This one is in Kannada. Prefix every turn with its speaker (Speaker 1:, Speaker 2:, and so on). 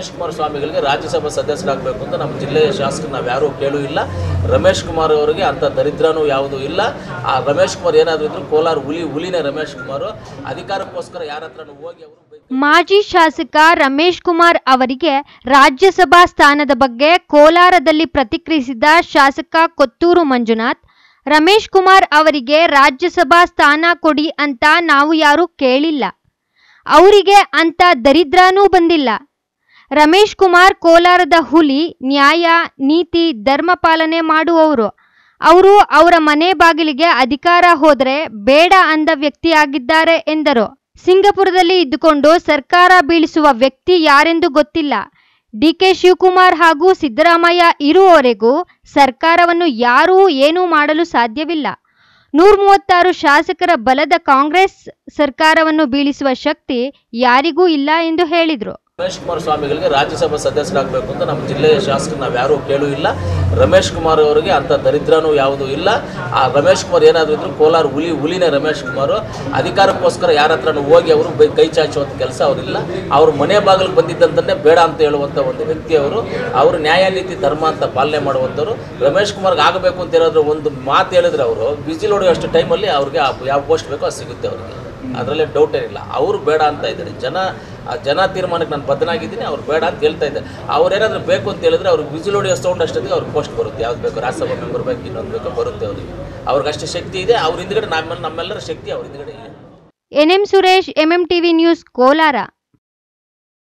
Speaker 1: ರಮೇಶ್ ಕುಮಾರ್ ಸ್ವಾಮಿಗಳಿಗೆ ರಾಜ್ಯಸಭಾ ಸದಸ್ಯರಾಗಬೇಕು ಅಂತ ನಮ್ಮ ಜಿಲ್ಲೆಯ ಶಾಸಕರು ನಾವು ಯಾರೂ ಕೇಳೂ ಇಲ್ಲ. ರಮೇಶ್ ಕುಮಾರ್ ಅವರಿಗೆ ಅಂಥ ದರಿದ್ರನೂ ಯಾವುದೂ ಇಲ್ಲ. ಆ ರಮೇಶ್ ಕುಮಾರ್ ಏನಾದರೂ ಇದ್ರು ಕೋಲಾರ ಹುಲಿ, ಹುಲಿನೇ ರಮೇಶ್ ಕುಮಾರ್. ಅಧಿಕಾರಕ್ಕೋಸ್ಕರ ಯಾರ ಹತ್ರನೂ ಹೋಗಿ ಅವರು
Speaker 2: ಮಾಜಿ ಶಾಸಕ ರಮೇಶ್ ಕುಮಾರ್ ಅವರಿಗೆ ರಾಜ್ಯಸಭಾ ಸ್ಥಾನದ ಬಗ್ಗೆ ಕೋಲಾರದಲ್ಲಿ ಪ್ರತಿಕ್ರಿಯಿಸಿದ ಶಾಸಕ ಕೊತ್ತೂರು ಮಂಜುನಾಥ್, ರಮೇಶ್ ಕುಮಾರ್ ಅವರಿಗೆ ರಾಜ್ಯಸಭಾ ಸ್ಥಾನ ಕೊಡಿ ಅಂತ ನಾವು ಯಾರೂ ಕೇಳಿಲ್ಲ. ಅವರಿಗೆ ಅಂತ ದರಿದ್ರನೂ ಬಂದಿಲ್ಲ. ರಮೇಶ್ ಕುಮಾರ್ ಕೋಲಾರದ ಹುಲಿ, ನ್ಯಾಯ, ನೀತಿ, ಧರ್ಮ ಪಾಲನೆ ಮಾಡುವವರು. ಅವರು ಅವರ ಮನೆ ಬಾಗಿಲಿಗೆ ಅಧಿಕಾರ ಹೋದರೆ ಬೇಡ ಅಂದ ವ್ಯಕ್ತಿಯಾಗಿದ್ದಾರೆ ಎಂದರು. ಸಿಂಗಪುರದಲ್ಲಿ ಇದ್ದುಕೊಂಡು ಸರ್ಕಾರ ಬೀಳಿಸುವ ವ್ಯಕ್ತಿ ಯಾರೆಂದು ಗೊತ್ತಿಲ್ಲ. ಡಿಕೆ ಶಿವಕುಮಾರ್ ಹಾಗೂ ಸಿದ್ದರಾಮಯ್ಯ ಇರುವವರೆಗೂ ಸರ್ಕಾರವನ್ನು ಯಾರೂ ಏನೂ ಮಾಡಲು ಸಾಧ್ಯವಿಲ್ಲ. ನೂರ ಮೂವತ್ತಾರು ಶಾಸಕರ ಬಲದ ಕಾಂಗ್ರೆಸ್ ಸರ್ಕಾರವನ್ನು ಬೀಳಿಸುವ ಶಕ್ತಿ ಯಾರಿಗೂ ಇಲ್ಲ ಎಂದು ಹೇಳಿದರು.
Speaker 1: ರಮೇಶ್ ಕುಮಾರ್ ಸ್ವಾಮಿಗಳಿಗೆ ರಾಜ್ಯಸಭಾ ಸದಸ್ಯರಾಗಬೇಕು ಅಂತ ನಮ್ಮ ಜಿಲ್ಲೆಯ ಶಾಸಕರು ನಾವು ಯಾರೂ ಕೇಳೂ ಇಲ್ಲ. ರಮೇಶ್ ಕುಮಾರ್ ಅವರಿಗೆ ಅಂಥ ದರಿದ್ರನೂ ಯಾವುದೂ ಇಲ್ಲ. ಆ ರಮೇಶ್ ಕುಮಾರ್ ಏನಾದರೂ ಇದ್ರು ಕೋಲಾರ ಹುಲಿ, ಹುಲಿನೇ ರಮೇಶ್ ಕುಮಾರ್. ಅಧಿಕಾರಕ್ಕೋಸ್ಕರ ಯಾರ ಹತ್ರನೂ ಹೋಗಿ ಅವರು ಕೈ ಚಾಚುವಂಥ ಕೆಲಸ ಅವರಿಲ್ಲ. ಅವ್ರ ಮನೆ ಬಾಗಿಲಿಗೆ ಬಂದಿದ್ದಂತಲೇ ಬೇಡ ಅಂತ ಹೇಳುವಂಥ ಒಂದು ವ್ಯಕ್ತಿಯವರು ಅವರು. ನ್ಯಾಯ, ನೀತಿ, ಧರ್ಮ ಅಂತ ಪಾಲನೆ ಮಾಡುವಂಥವ್ರು. ರಮೇಶ್ ಕುಮಾರ್ಗೆ ಆಗಬೇಕು ಅಂತ ಏನಾದರೂ ಒಂದು ಮಾತು ಹೇಳಿದ್ರೆ ಅವರು, ಬಿಸಿಲು ನೋಡುವಷ್ಟು ಟೈಮಲ್ಲಿ ಅವ್ರಿಗೆ ಯಾವ ಪೋಸ್ಟ್ ಬೇಕೋ ಅದು ಸಿಗುತ್ತೆ ಅವ್ರಿಗೆ. ಅದರಲ್ಲೇ ಡೌಟ್ ಏನಿಲ್ಲ. ಅವರು ಬೇಡ ಅಂತ ಇದ್ದಾರೆ. ಜನ ಆ ಜನ ತೀರ್ಮಾನಕ್ಕೆ ನಾನು ಬದ್ಧನಾಗಿದ್ದೀನಿ, ಅವ್ರು ಬೇಡ ಅಂತ ಹೇಳ್ತಾ ಇದ್ದಾರೆ. ಅವ್ರೇನಾದರೂ ಬೇಕು ಅಂತ ಹೇಳಿದ್ರೆ ಅವ್ರಿಗೆ ವಿಜಿಲ್ ಹೊಡೆಯೋ ಸೌಂಡ್ ಅಷ್ಟೊತ್ತಿಗೆ ಅವ್ರಿಗೆ ಪೋಸ್ಟ್ ಬರುತ್ತೆ. ಯಾವ್ದು ಬೇಕು ರಾಜ್ಯಸಭಾ ಮೆಂಬರ್ ಬೇಕು, ಇನ್ನೊಂದು ಬೇಕು ಬರುತ್ತೆ ಅವರಿಗೆ. ಅವ್ರಿಗೆ ಅಷ್ಟು ಶಕ್ತಿ ಇದೆ, ಅವ್ರ ಹಿಂದ್ಗಡೆ ನಮ್ಮ ನಮ್ಮೆಲ್ಲರ ಶಕ್ತಿ ಅವ್ರ ಹಿಂದ್ಗಡೆ ಇದೆ.
Speaker 2: NM Suresh MM TV news Kolar.